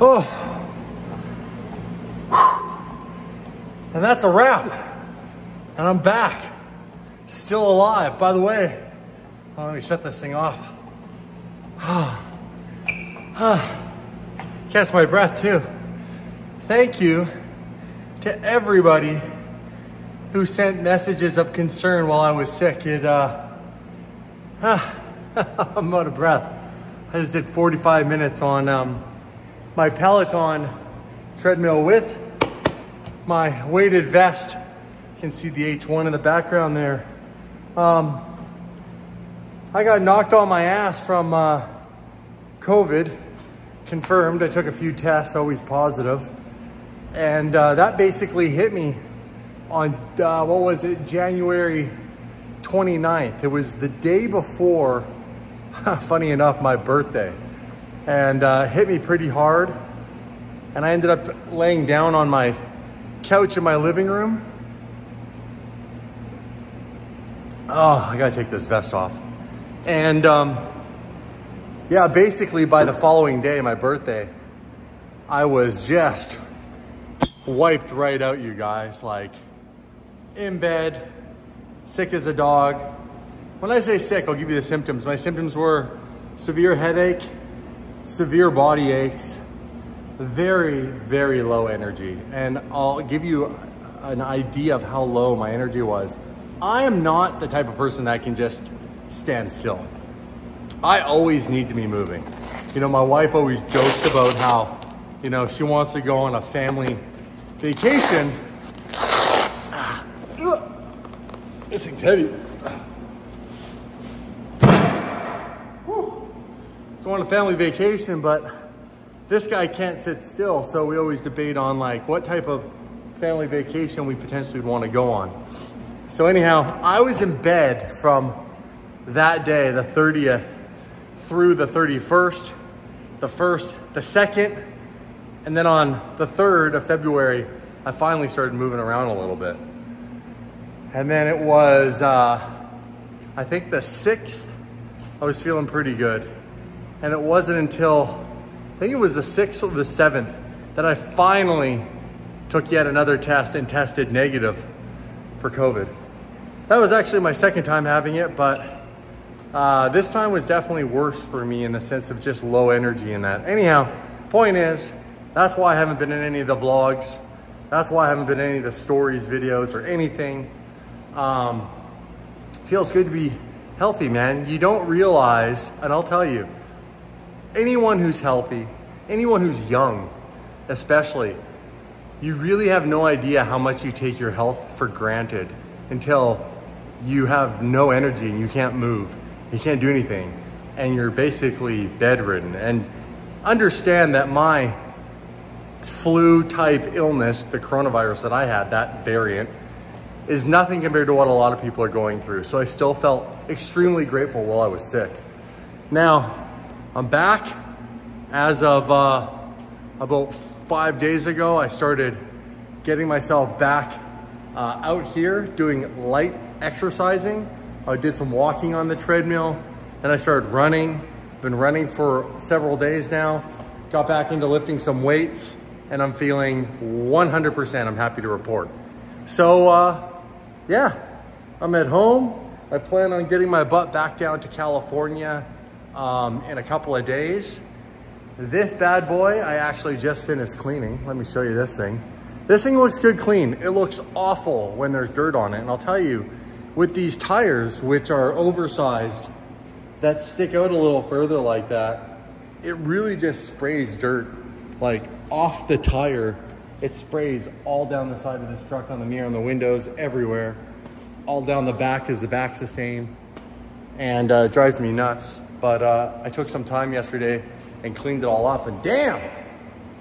Oh. And that's a wrap. And I'm back. Still alive. By the way, let me shut this thing off. Catch my breath too. Thank you to everybody who sent messages of concern while I was sick. It, uh, I'm out of breath. I just did 45 minutes on um, my Peloton treadmill with my weighted vest. You can see the H1 in the background there. Um, I got knocked on my ass from uh, COVID, confirmed. I took a few tests, always positive. And uh, that basically hit me on, uh, what was it, January 29th. It was the day before, funny enough, my birthday. And uh, hit me pretty hard. And I ended up laying down on my couch in my living room. Oh, I gotta take this vest off. And um, yeah, basically by the following day, my birthday, I was just wiped right out, you guys. Like in bed, sick as a dog. When I say sick, I'll give you the symptoms. My symptoms were severe headache, severe body aches, very, very low energy. And I'll give you an idea of how low my energy was. I am not the type of person that can just stand still. I always need to be moving. You know, my wife always jokes about how, you know, she wants to go on a family vacation. Ah. This thing's heavy. Go on a family vacation, but this guy can't sit still. So we always debate on like what type of family vacation we potentially would want to go on. So anyhow, I was in bed from that day, the 30th, through the 31st, the 1st, the 2nd, and then on the 3rd of February, I finally started moving around a little bit. And then it was, uh, I think the 6th, I was feeling pretty good. And it wasn't until, I think it was the 6th or the 7th, that I finally took yet another test and tested negative for COVID. That was actually my second time having it, but uh, this time was definitely worse for me in the sense of just low energy in that. Anyhow, point is, that's why I haven't been in any of the vlogs. That's why I haven't been in any of the stories, videos, or anything. Um, feels good to be healthy, man. You don't realize, and I'll tell you, anyone who's healthy, anyone who's young, especially, you really have no idea how much you take your health for granted until you have no energy and you can't move you can't do anything, and you're basically bedridden. And understand that my flu type illness, the coronavirus that I had, that variant, is nothing compared to what a lot of people are going through. So I still felt extremely grateful while I was sick. Now, I'm back. As of uh, about five days ago, I started getting myself back uh, out here doing light exercising. I did some walking on the treadmill, and I started running. Been running for several days now. Got back into lifting some weights and I'm feeling 100% I'm happy to report. So uh, yeah, I'm at home. I plan on getting my butt back down to California um, in a couple of days. This bad boy, I actually just finished cleaning. Let me show you this thing. This thing looks good clean. It looks awful when there's dirt on it. And I'll tell you, with these tires, which are oversized, that stick out a little further like that, it really just sprays dirt like off the tire. It sprays all down the side of this truck, on the mirror, on the windows, everywhere. All down the back, because the back's the same. And uh, drives me nuts. But uh, I took some time yesterday and cleaned it all up. And damn,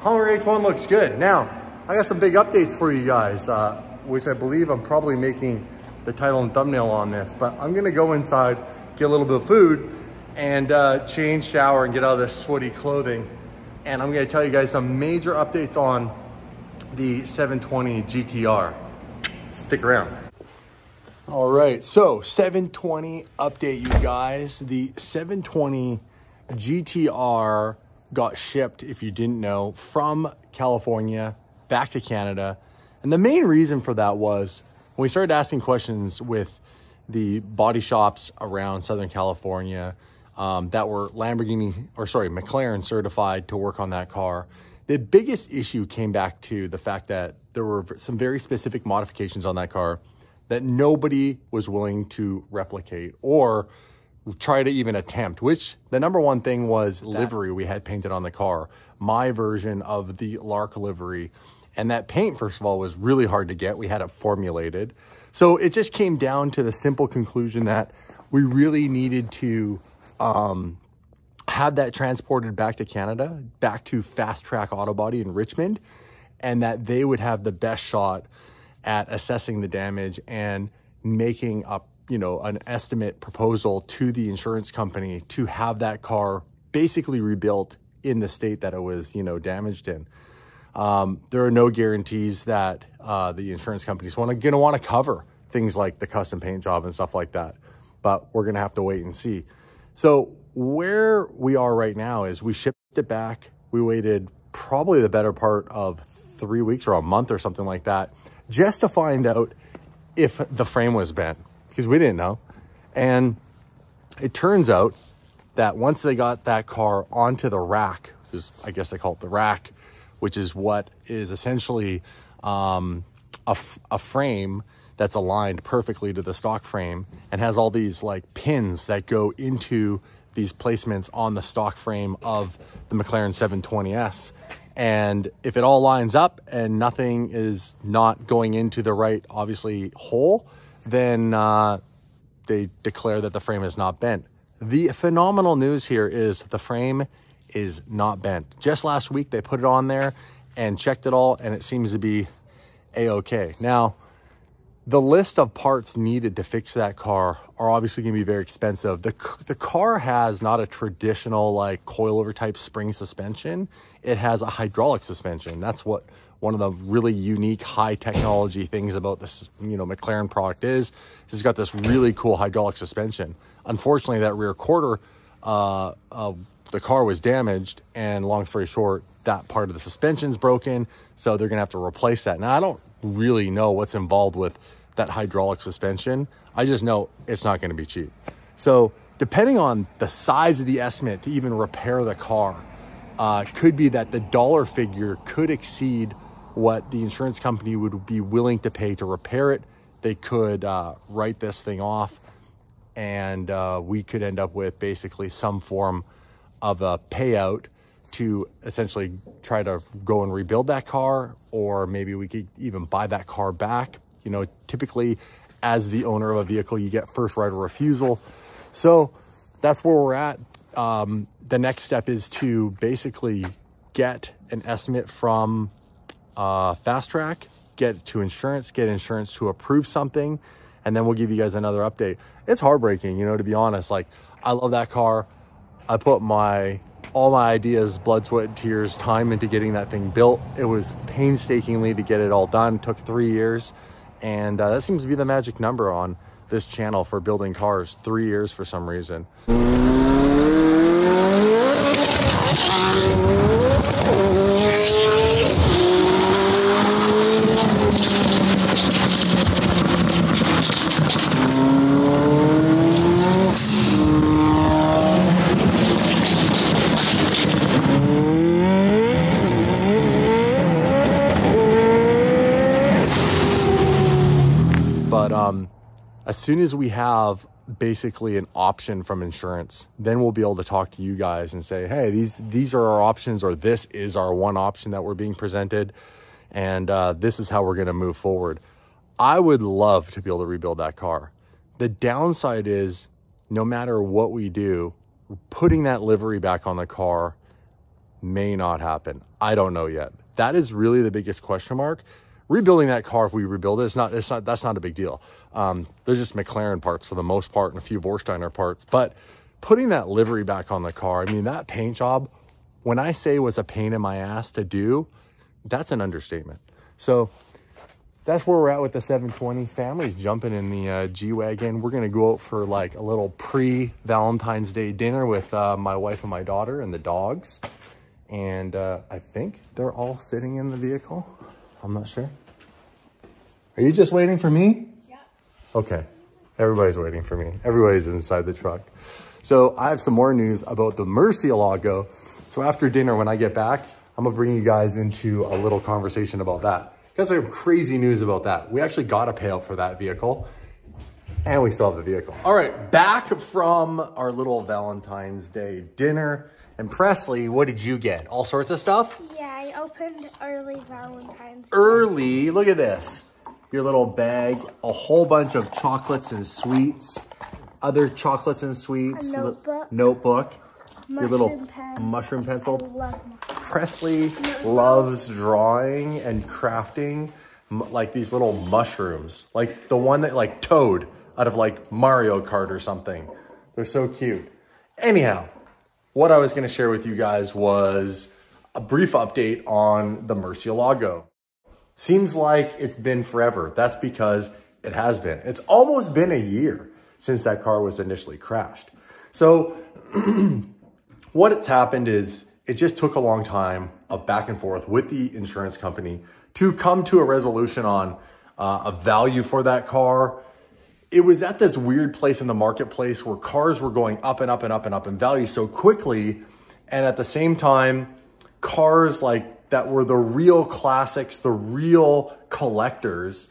Hummer H1 looks good. Now, I got some big updates for you guys, uh, which I believe I'm probably making the title and thumbnail on this, but I'm gonna go inside, get a little bit of food, and uh, change, shower, and get out of this sweaty clothing. And I'm gonna tell you guys some major updates on the 720 GTR. Stick around. All right, so 720 update, you guys. The 720 GTR got shipped, if you didn't know, from California back to Canada. And the main reason for that was when we started asking questions with the body shops around Southern California um, that were Lamborghini, or sorry, McLaren certified to work on that car. The biggest issue came back to the fact that there were some very specific modifications on that car that nobody was willing to replicate or try to even attempt, which the number one thing was livery we had painted on the car. My version of the Lark livery. And that paint, first of all, was really hard to get. We had it formulated. So it just came down to the simple conclusion that we really needed to um, have that transported back to Canada, back to Fast Track Auto Body in Richmond, and that they would have the best shot at assessing the damage and making up, you know, an estimate proposal to the insurance company to have that car basically rebuilt in the state that it was, you know, damaged in. Um, there are no guarantees that uh, the insurance companies want going to want to cover things like the custom paint job and stuff like that. But we're going to have to wait and see. So where we are right now is we shipped it back. We waited probably the better part of three weeks or a month or something like that just to find out if the frame was bent because we didn't know. And it turns out that once they got that car onto the rack, is I guess they call it the rack, which is what is essentially um, a, a frame that's aligned perfectly to the stock frame and has all these like pins that go into these placements on the stock frame of the McLaren 720S. And if it all lines up and nothing is not going into the right, obviously, hole, then uh, they declare that the frame is not bent. The phenomenal news here is the frame is not bent. Just last week, they put it on there and checked it all, and it seems to be a-okay. Now, the list of parts needed to fix that car are obviously going to be very expensive. The, the car has not a traditional like coilover type spring suspension. It has a hydraulic suspension. That's what one of the really unique high technology things about this, you know, McLaren product is, it's got this really cool hydraulic suspension. Unfortunately, that rear quarter uh, of the car was damaged and long story short, that part of the suspension's broken. So they're gonna have to replace that. Now I don't really know what's involved with that hydraulic suspension. I just know it's not gonna be cheap. So depending on the size of the estimate to even repair the car, uh, could be that the dollar figure could exceed what the insurance company would be willing to pay to repair it. They could uh, write this thing off and uh, we could end up with basically some form of a payout to essentially try to go and rebuild that car or maybe we could even buy that car back you know typically as the owner of a vehicle you get first right of refusal so that's where we're at um, the next step is to basically get an estimate from uh, fast track get to insurance get insurance to approve something and then we'll give you guys another update it's heartbreaking you know to be honest like i love that car I put my all my ideas, blood, sweat, tears, time into getting that thing built. It was painstakingly to get it all done. It took three years. And uh, that seems to be the magic number on this channel for building cars. Three years for some reason. As soon as we have basically an option from insurance, then we'll be able to talk to you guys and say, hey, these these are our options, or this is our one option that we're being presented, and uh, this is how we're going to move forward. I would love to be able to rebuild that car. The downside is, no matter what we do, putting that livery back on the car may not happen. I don't know yet. That is really the biggest question mark rebuilding that car if we rebuild it, it's not, it's not, that's not a big deal. Um, they're just McLaren parts for the most part and a few Vorsteiner parts. But putting that livery back on the car, I mean, that paint job, when I say was a pain in my ass to do, that's an understatement. So that's where we're at with the 720. Family's jumping in the uh, G-Wagon. We're going to go out for like a little pre-Valentine's Day dinner with uh, my wife and my daughter and the dogs. And uh, I think they're all sitting in the vehicle. I'm not sure. Are you just waiting for me? Yeah. Okay. Everybody's waiting for me. Everybody's inside the truck. So I have some more news about the Murcielago. So after dinner, when I get back, I'm gonna bring you guys into a little conversation about that. Guys, I have crazy news about that. We actually got a payout for that vehicle and we still have the vehicle. All right, back from our little Valentine's Day dinner. And Presley, what did you get? All sorts of stuff? Yeah, I opened early Valentine's. Day. Early, look at this. Your little bag, a whole bunch of chocolates and sweets, other chocolates and sweets. A notebook. Notebook. Mushroom your little pen. mushroom pencil. Presley loves drawing and crafting like these little mushrooms, like the one that like Toad out of like Mario Kart or something. They're so cute. Anyhow, what I was going to share with you guys was a brief update on the Murcielago. Seems like it's been forever. That's because it has been. It's almost been a year since that car was initially crashed. So what it's happened is it just took a long time of back and forth with the insurance company to come to a resolution on uh, a value for that car. It was at this weird place in the marketplace where cars were going up and up and up and up in value so quickly. And at the same time, cars like that were the real classics, the real collectors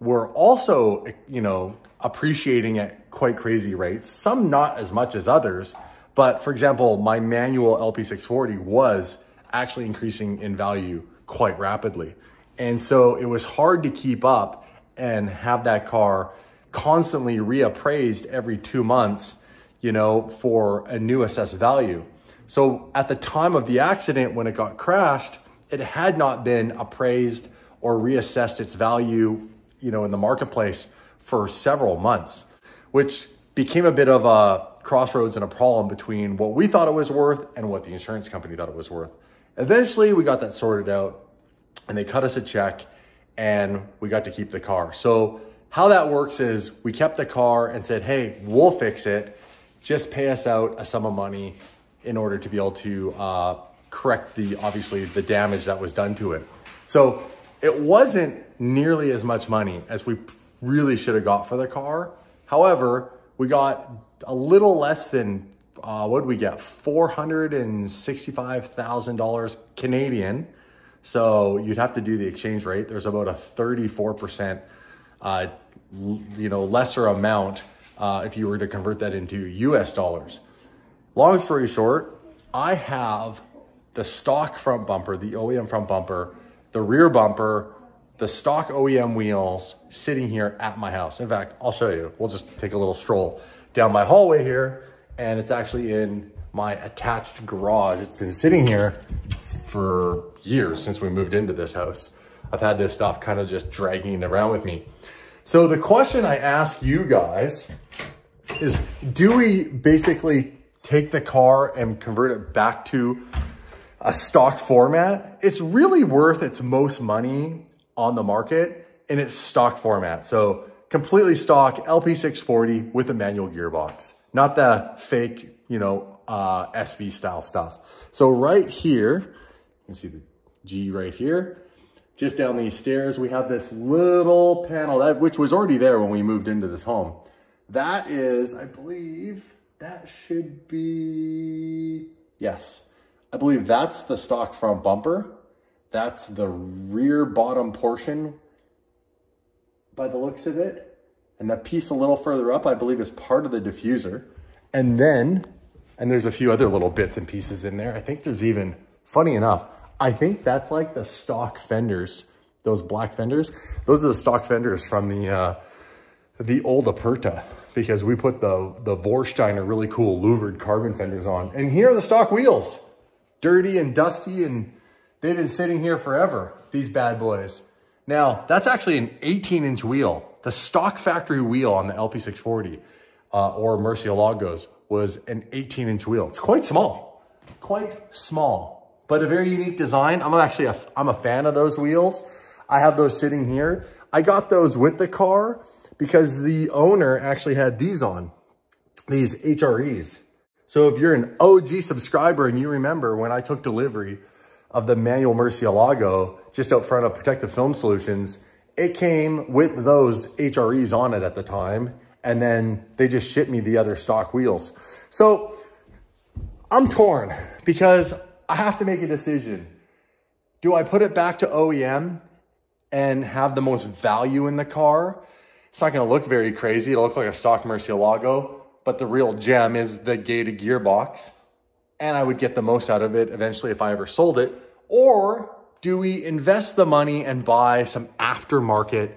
were also, you know, appreciating at quite crazy rates. Some not as much as others. But for example, my manual LP640 was actually increasing in value quite rapidly. And so it was hard to keep up and have that car constantly reappraised every two months, you know, for a new assessed value. So at the time of the accident, when it got crashed, it had not been appraised or reassessed its value, you know, in the marketplace for several months, which became a bit of a crossroads and a problem between what we thought it was worth and what the insurance company thought it was worth. Eventually, we got that sorted out and they cut us a check and we got to keep the car. So how that works is we kept the car and said, hey, we'll fix it. Just pay us out a sum of money in order to be able to uh, correct the, obviously, the damage that was done to it. So it wasn't nearly as much money as we really should have got for the car. However, we got a little less than, uh, what did we get? $465,000 Canadian. So you'd have to do the exchange rate. There's about a 34%, uh, you know, lesser amount uh, if you were to convert that into US dollars. Long story short, I have the stock front bumper, the OEM front bumper, the rear bumper, the stock OEM wheels sitting here at my house. In fact, I'll show you. We'll just take a little stroll down my hallway here and it's actually in my attached garage. It's been sitting here for years since we moved into this house. I've had this stuff kind of just dragging around with me. So the question I ask you guys is, do we basically take the car and convert it back to a stock format? It's really worth its most money on the market in its stock format. So completely stock LP640 with a manual gearbox, not the fake, you know, uh, SV style stuff. So right here, you can see the G right here, just down these stairs, we have this little panel that, which was already there when we moved into this home. That is, I believe, that should be, yes. I believe that's the stock front bumper. That's the rear bottom portion by the looks of it. And that piece a little further up, I believe is part of the diffuser. And then, and there's a few other little bits and pieces in there. I think there's even, funny enough, I think that's like the stock fenders, those black fenders. Those are the stock fenders from the, uh, the old Aperta because we put the, the Vorsteiner really cool louvered carbon fenders on. And here are the stock wheels, dirty and dusty, and they've been sitting here forever, these bad boys. Now, that's actually an 18 inch wheel. The stock factory wheel on the LP640 uh, or Murcielagos was an 18 inch wheel. It's quite small, quite small, but a very unique design. I'm actually, a, I'm a fan of those wheels. I have those sitting here. I got those with the car because the owner actually had these on, these HREs. So if you're an OG subscriber and you remember when I took delivery of the manual Murcielago just out front of Protective Film Solutions, it came with those HREs on it at the time. And then they just shipped me the other stock wheels. So I'm torn because I have to make a decision. Do I put it back to OEM and have the most value in the car? It's not gonna look very crazy. It'll look like a stock Murcielago, but the real gem is the gated gearbox. And I would get the most out of it eventually if I ever sold it. Or do we invest the money and buy some aftermarket,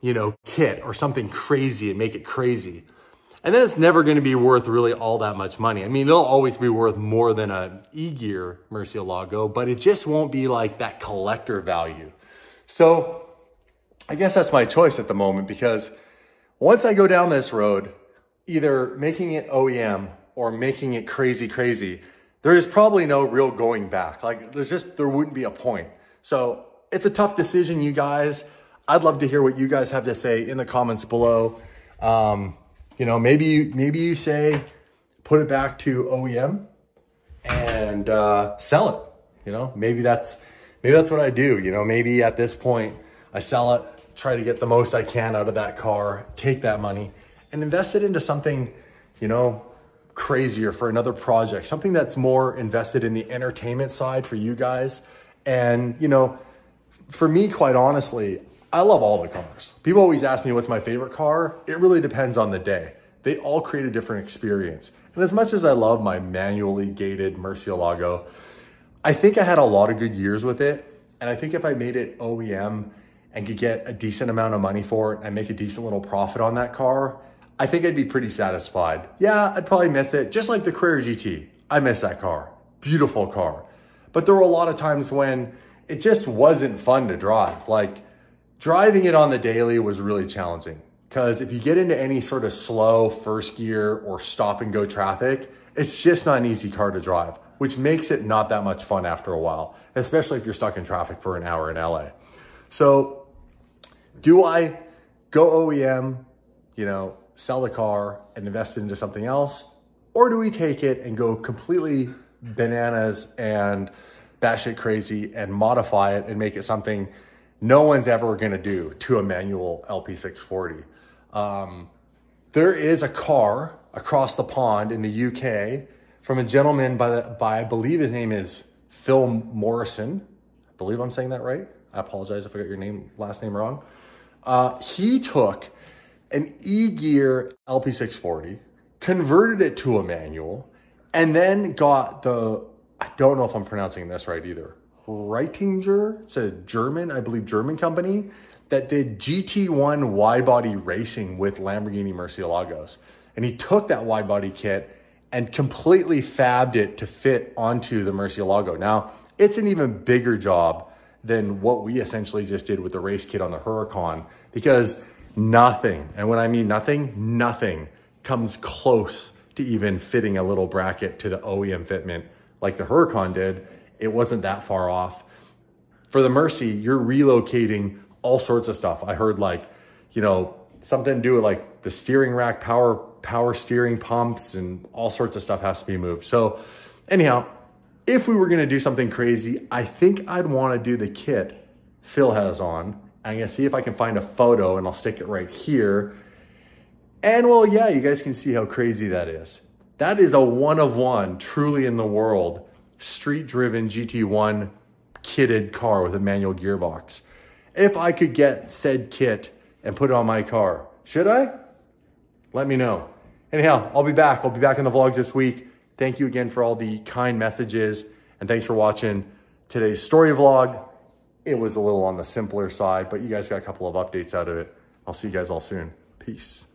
you know, kit or something crazy and make it crazy? And then it's never going to be worth really all that much money. I mean, it'll always be worth more than a e-gear Murcielago, but it just won't be like that collector value. So I guess that's my choice at the moment because once I go down this road, either making it OEM or making it crazy, crazy, there is probably no real going back. Like there's just, there wouldn't be a point. So it's a tough decision, you guys. I'd love to hear what you guys have to say in the comments below. Um, you know, maybe, maybe you say, put it back to OEM and uh, sell it. You know, maybe that's, maybe that's what I do. You know, maybe at this point I sell it, try to get the most I can out of that car, take that money and invest it into something, you know, crazier for another project, something that's more invested in the entertainment side for you guys. And, you know, for me, quite honestly, I love all the cars. People always ask me what's my favorite car. It really depends on the day. They all create a different experience. And as much as I love my manually gated Murcielago, I think I had a lot of good years with it. And I think if I made it OEM and could get a decent amount of money for it and make a decent little profit on that car, I think I'd be pretty satisfied. Yeah, I'd probably miss it, just like the Carrera GT. I miss that car. Beautiful car. But there were a lot of times when it just wasn't fun to drive. Like Driving it on the daily was really challenging because if you get into any sort of slow first gear or stop and go traffic, it's just not an easy car to drive, which makes it not that much fun after a while, especially if you're stuck in traffic for an hour in LA. So do I go OEM, you know, sell the car and invest it into something else? Or do we take it and go completely bananas and bash it crazy and modify it and make it something no one's ever going to do to a manual LP640. Um, there is a car across the pond in the UK from a gentleman by, the, by I believe his name is Phil Morrison. I believe I'm saying that right. I apologize if I got your name, last name wrong. Uh, he took an e-gear LP640, converted it to a manual, and then got the, I don't know if I'm pronouncing this right either, Reitinger, it's a German, I believe German company that did GT1 wide body racing with Lamborghini Murcielagos. And he took that wide body kit and completely fabbed it to fit onto the Murcielago. Now, it's an even bigger job than what we essentially just did with the race kit on the Huracan because nothing, and when I mean nothing, nothing comes close to even fitting a little bracket to the OEM fitment like the Huracan did it wasn't that far off. For the Murci, you're relocating all sorts of stuff. I heard like, you know, something to do with like the steering rack, power, power steering pumps and all sorts of stuff has to be moved. So anyhow, if we were gonna do something crazy, I think I'd wanna do the kit Phil has on. I'm gonna see if I can find a photo and I'll stick it right here. And well, yeah, you guys can see how crazy that is. That is a one of one truly in the world street-driven GT1 kitted car with a manual gearbox. If I could get said kit and put it on my car, should I? Let me know. Anyhow, I'll be back. I'll be back in the vlogs this week. Thank you again for all the kind messages and thanks for watching today's story vlog. It was a little on the simpler side, but you guys got a couple of updates out of it. I'll see you guys all soon. Peace.